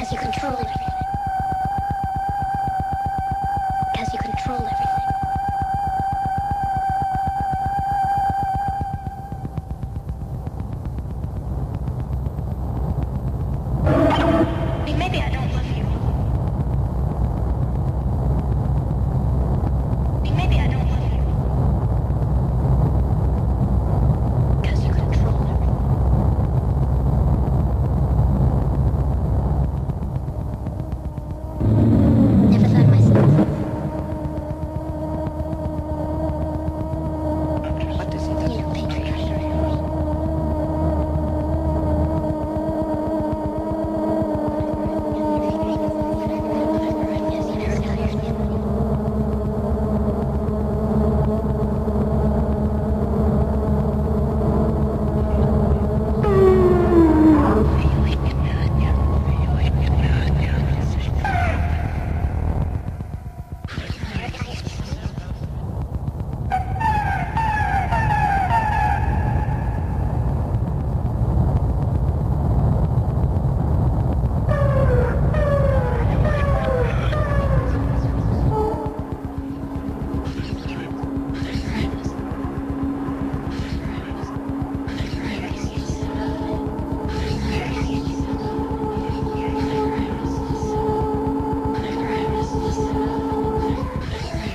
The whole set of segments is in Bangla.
As you control it.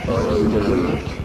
Oh,